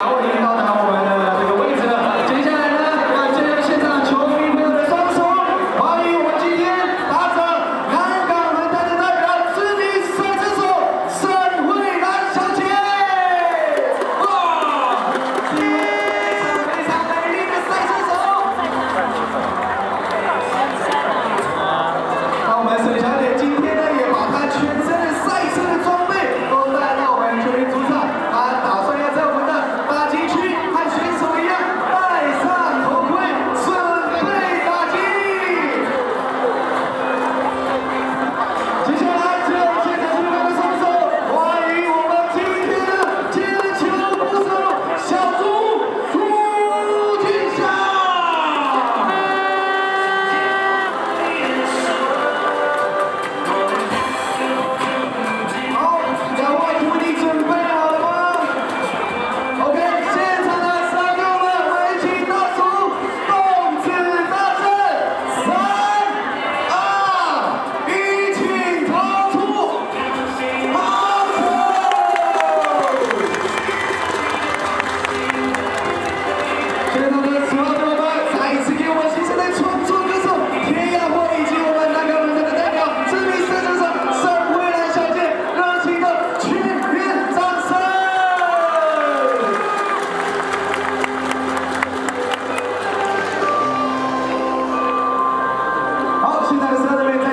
Ahora,